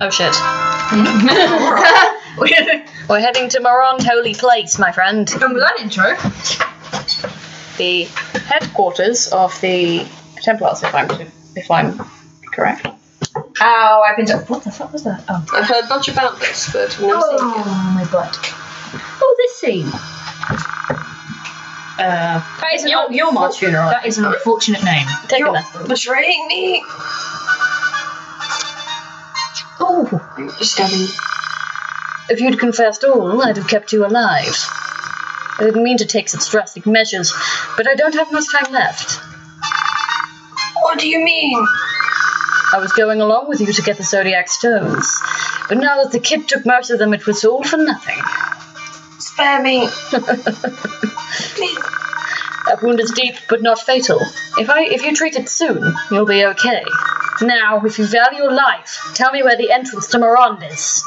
Oh shit. We're- We're heading to Murond Holy Place, my friend. Done with that intro. The headquarters of the Templars, if I'm if I'm correct. Oh, I've been to. What the fuck was that? Oh. I've heard much about this, but I've seen. Oh, my butt. Oh, this scene. Uh, That is an your, un- your March funeral. That is an unfortunate name. Take You're it betraying me. You're if you'd confessed all, I'd have kept you alive. I didn't mean to take such drastic measures, but I don't have much time left. What do you mean? I was going along with you to get the Zodiac stones, but now that the kid took most of them, it was all for nothing. Spare me. Please. That wound is deep, but not fatal. If I, if you treat it soon, you'll be okay. Now, if you value your life, tell me where the entrance to Murond is.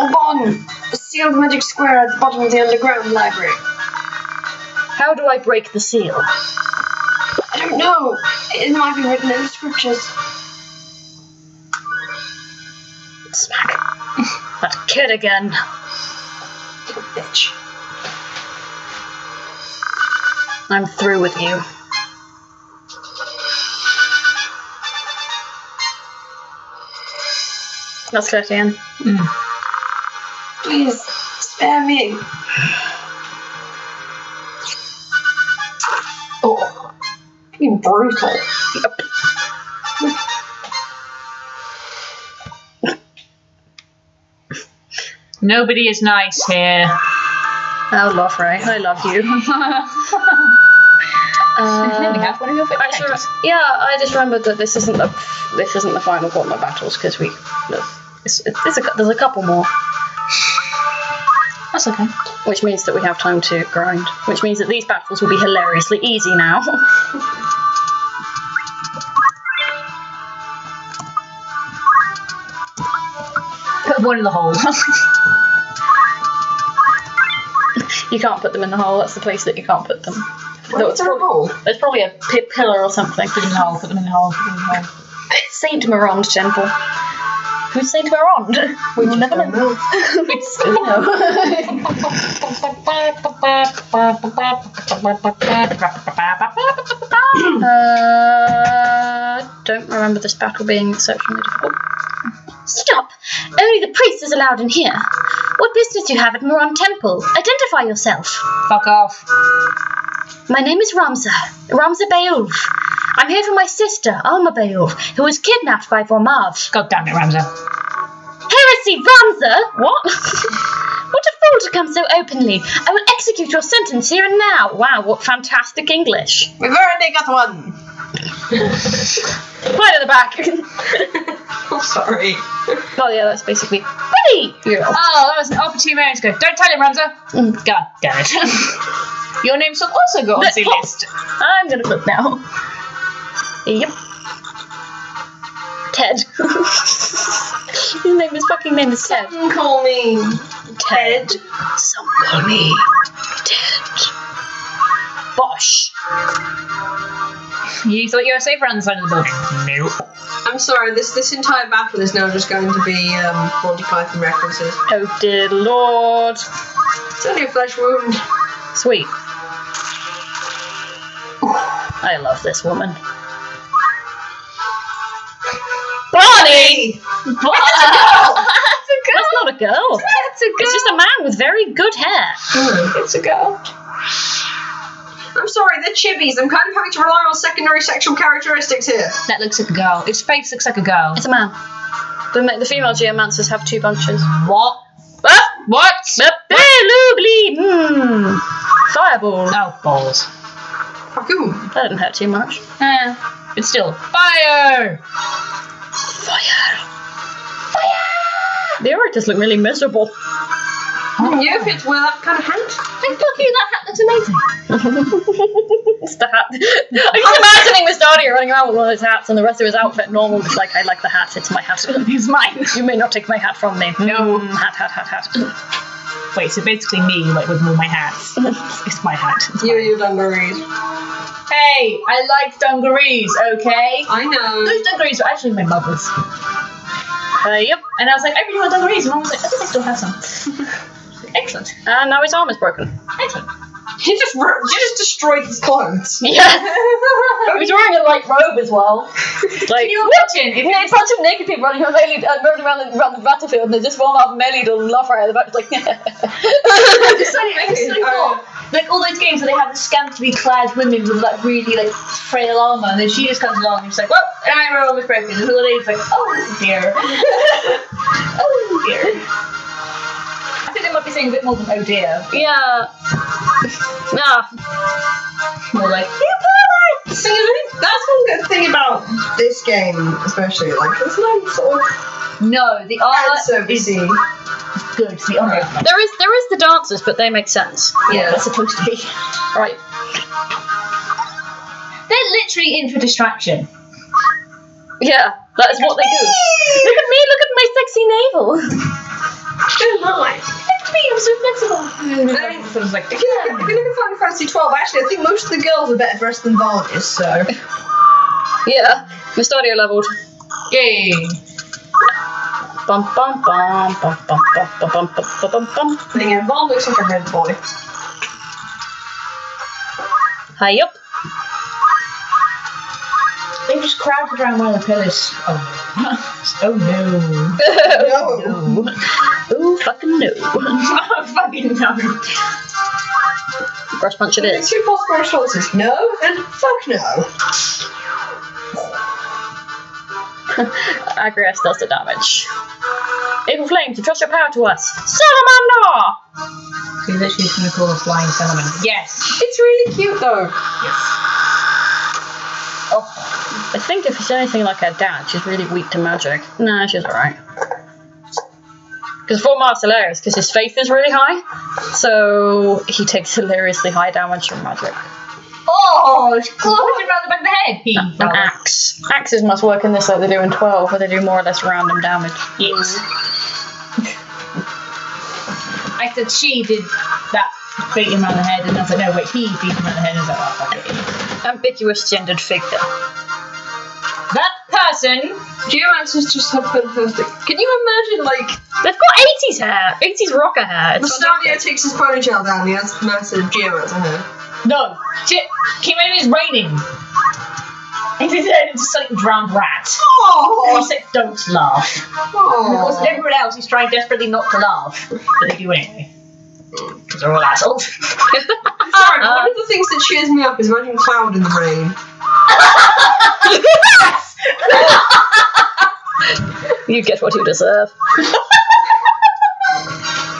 A sealed magic square at the bottom of the underground library. How do I break the seal? I don't know. It might be written in the scriptures. Smack. that kid again. Little bitch. I'm through with you. That's Cletian. Mm. Please, spare me. Oh. Being brutal. Nobody is nice here. I love Lothray, I love you. Um, Let me have one of your favorite I sure, characters. yeah, I just remembered that this isn't the this isn't the final gauntlet battles because we it's, it's a, there's a couple more, That's okay. which means that we have time to grind. Which means that these battles will be hilariously easy now. Put one in the hole. you can't put them in the hole. That's the place that you can't put them. Why is there a hole? There's probably a pi- pillar or something. put them in the hole. Put them in the hole. Put them in the hole. Saint Murond Temple. Who's Saint Murond? We will never know. we still know. Uh, don't remember this battle being exceptionally difficult. Stop! Only the priest is allowed in here. What business do you have at Murond Temple? Identify yourself. Fuck off. My name is Ramza. Ramza Beoulve. I'm here for my sister, Alma Beoulve, who was kidnapped by Vormav. God damn it, Ramza. Heresy, Ramza! What? what a fool to come so openly. I will execute your sentence here and now. Wow, what fantastic English. We've already got one. Right at the back. oh, sorry. oh yeah, that's basically. Ready! Yeah. Oh, that was an opportune moment to go. Don't tell him, Ramza. Mm. God damn it. Your name should also go on the list. I'm gonna flip now. Yep. Ted. His name, his fucking name is Ted. Call me. Ted. Some call me Ted. Bosh. You thought you were safer on the side of the building? Nope. I'm sorry. This this entire battle is now just going to be um, Monty Python references. Oh dear lord. It's only a flesh wound. Sweet. I love this woman. Bonnie! That's a girl! That's not a girl. That's a girl. It's just a man with very good hair. It's a girl. I'm sorry, they're chibis. I'm kind of having to rely on secondary sexual characteristics here. That looks like a girl. Its face looks like a girl. It's a man. The, ma- the female geomancers have two bunches. What? Ah! What? Belugly! Hmm. Fireball. Oh, balls. Fuck 'em. That didn't hurt too much. Eh, but still. Fire! Fire. Fire! The orators look really miserable. You fit wear that kind of hat? Hey, fuck you, that hat looks amazing. it's the hat. I'm just imagining Mustadio running around with one of those hats and the rest of his outfit normal. It's like, I like the hat, it's my hat. It's mine. You may not take my hat from me. No. Mm, hat, hat, hat, hat. Wait, so basically me, like with all my hats. it's my hat. It's You your dungarees. Hey, I like dungarees, okay? I know. Those dungarees are actually my mother's. Uh, yep. And I was like, I really want dungarees. And Mom was like, I think I still have some. Excellent. And now his arm is broken. Excellent. He just ru- you just destroyed his clothes. Yeah. he was wearing a light robe as well. Like, Can you imagine if Yeah, it's a bunch of naked people running around, melee, uh, running around, the, around the battlefield, and they just fall off melee to her at the back. Like, I just suddenly, I just suddenly thought, like all those games where they have the scantily clad women with like really like frail armor, and then she just comes along and she's like, "Well, and my arm is broken." And the lady's like, "Oh dear, oh dear." I think they might be saying a bit more than "oh dear," yeah. Nah. more like The thing is, I think that's one good thing about this game, especially. Like, there's no sort of "No, the art ad is servicey. good." The art, There is there is the dancers, but they make sense. yeah, that's supposed to be. Right. They're literally in for distraction. Yeah, that is what they do. Look at me, look at my sexy navel. Oh my. Look at me, I'm so flexible. I mean, So it's like, If you look at, if you look at Final Fantasy 12, actually, I think most of the girls are better dressed than Vaan is, so. Yeah. Mustadio leveled. yay. Bum bum bum bum bum bum bum bum bum bum bum bum. Then again, Vaan looks like a red boy. Hi up. Crowded around one of the pillars. Oh, oh no. No. Ooh, fucking no. oh, fucking no. Brush punch it is. two possible responses no and fuck no. Agrias does the damage. Evil Flames, you trust your power to us. Salamander! So you're literally just gonna call a flying salamander. Yes. It's really cute though. Yes. Oh, I think if she's anything like her dad, she's really weak to magic. Nah, she's alright. Because for Mars hilarious, because his faith is really high, so he takes hilariously high damage from magic. Oh, claw him around the back of the head. He An axe. Axes must work in this like they do in 12, where they do more or less random damage. Yes. I said she did that beat him around the head, and I was like, no, wait, he beat him around the head, and I was like, oh, fuck it. Ambiguous gendered figure. Person Geomancer's just have fantastic. Can you imagine, like, They've got 80s hair, 80s rocker hair. It's Mustadio takes his ponytail down, he has massive Geomancer hair. No. Came in, it's raining. And he just like a drowned rat. And he Oh! said, don't laugh. Because oh. everyone else is trying desperately not to laugh. But they do anyway. Because they're all assholes. Sorry, but one of the things that cheers me up is imagining Cloud in the rain. You get what you deserve.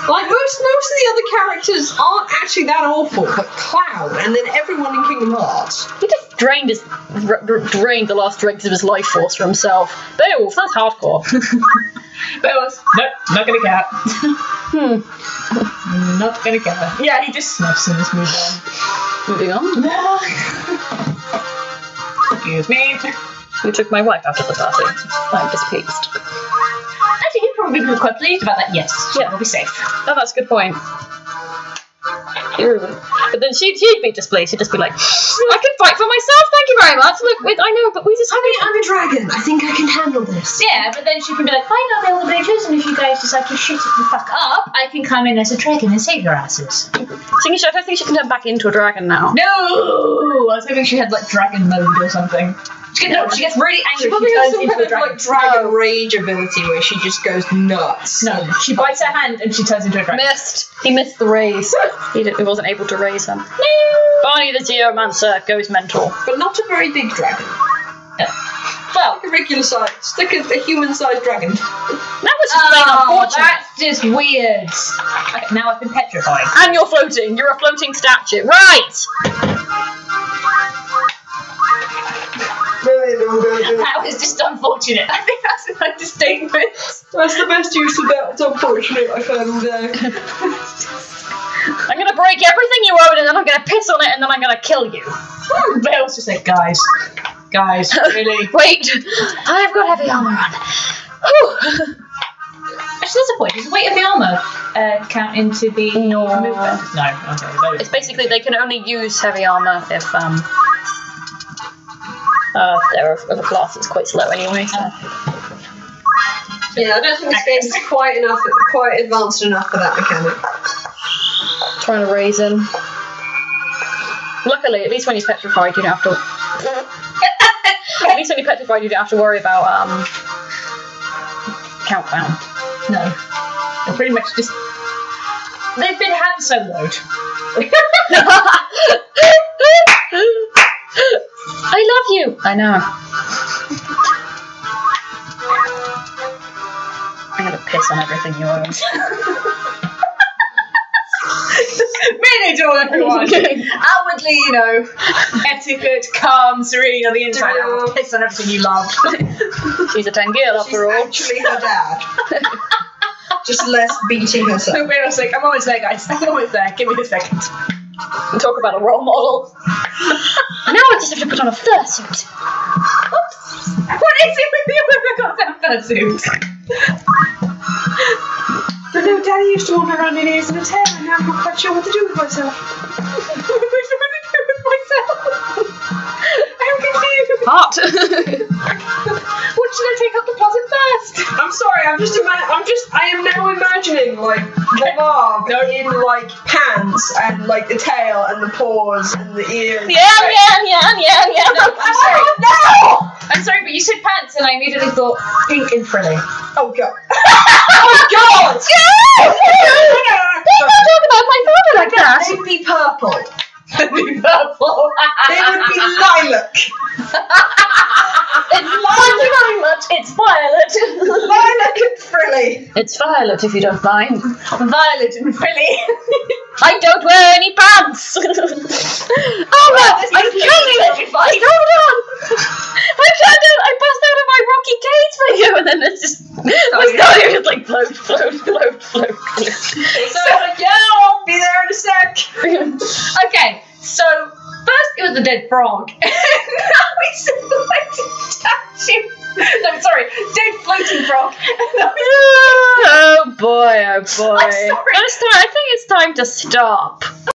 Like most, most of the other characters aren't actually that awful, but Cloud, and then everyone in Kingdom Hearts. He just drained his r- r- drained the last dregs of his life force for himself. Beowulf, that's hardcore. But it was, nope, not gonna care. hmm. Not gonna care. Yeah, he just sniffs and just moves on. Moving on. Excuse me. You took my wife out of the party. I'm displeased. Actually, he'd probably be quite pleased about that. Yes, Yeah. we'll be safe. Oh, that's a good point. But then she'd, she'd be displeased. She'd just be like, I can fight for myself, thank you very much. Look, wait, I know, but we just I mean, I'm a dragon. I think I can handle this. Yeah, but then she can be like, fine, I'll build the bridges, and if you guys decide to shit the fuck up, I can come in as a dragon and save your asses. Seeing I don't think she can turn back into a dragon now. No! I was hoping she had like dragon mode or something. She gets, no, she gets really She angry. probably She has turns some into kind a of dragon. like dragon rage ability where she just goes nuts. No, she bites her hand and she turns into a dragon. Missed. He missed the raise. he, did, he wasn't able to raise him. Barney the Geomancer goes mental. But not a very big dragon. Well, Like a regular size, like a, a human-sized dragon. That was just plain oh, unfortunate. that's just weird. Okay, now I've been petrified. And you're floating. You're a floating statue. Right. That was just unfortunate. I think that's an understatement. That's the best use of that. It's unfortunate. I found heard all day. I'm gonna break everything you own, and then I'm gonna piss on it, and then I'm gonna kill you. Bale's just like, guys, guys, really. Wait, I've got heavy armor on. Whew. Actually, that's a point. Does the weight of the armor uh, count into the No. movement? No. Okay. It's basically they can only use heavy armor if um uh they're of of a class that's quite slow anyway. So. Yeah, I don't think this game's quite enough, quite advanced enough for that mechanic. Trying to raise him. Luckily, at least when he's petrified, you don't have to. at least when you're petrified, you don't have to worry about um countdown. No. They're pretty much just. They've been hand soloed. I love you. I know. I'm gonna piss on everything you own. really do everyone. Outwardly, you know, etiquette, calm, serene on the inside. Yeah. Piss on everything you love. She's a Tengille She's after all. actually her dad. Just less beating herself. Wait a sec. I'm almost there, guys. I'm almost there. Give me a second. And talk about a role model. now I just have to put on a fursuit. Oops. What is it with you with the goddamn fursuit? I know Daddy used to wander around in ears and a tail, and now I'm not quite sure what to do with myself. What am I supposed to do with myself? I'm confused. Hot. I'm just ima- I'm just I am now imagining like Vormav in like pants and like the tail and the paws and the ears. yeah, yeah, yeah, yeah, yeah. I'm sorry. No! I'm sorry, but you said pants, and I immediately thought pink and frilly. Oh god. oh god! Please don't talk about my father like that. They'd be. Purple. They would be lilac. It's Thank you very much. It's Violet. Lilac and frilly. It's Violet, if you don't mind. Violet and frilly. I don't wear any pants. oh no! this I'm coming. petrified. Hold on. I tried to. I bust out of my rocky cage for you, and then it's just. My story just like float, float, float, float. float. So like, yeah, I'll be there in a sec. okay, so first it was the dead frog. To stop.